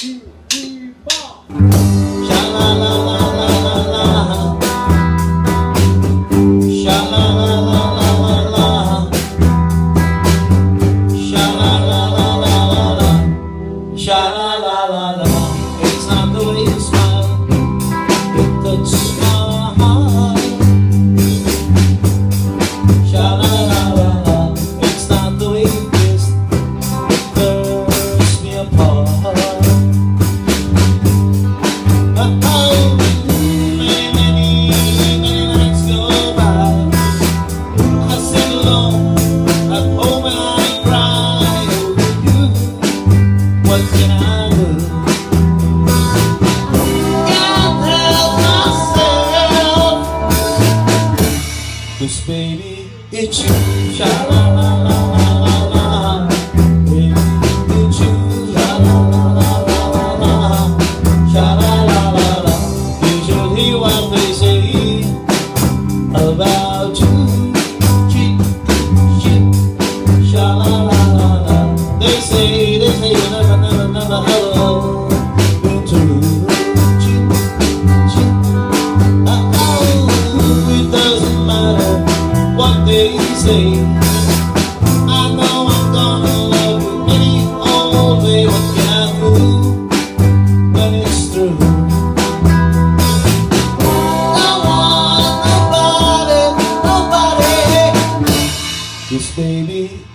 two, three, four. 'Cause baby, it's you. Sha la la la la la. Baby, it's you. Sha la la la la. Sha la la la. You should hear what they say about you. Sha la la la. They say,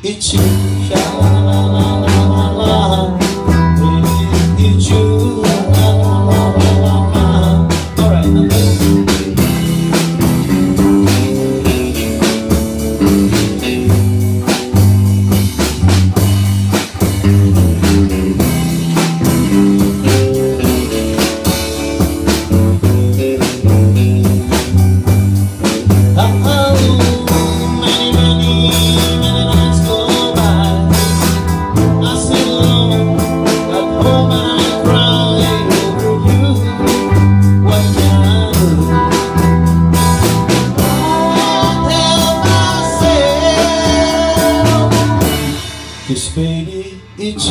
It's you, la la la la la you, la la la la la. All right, His baby, it is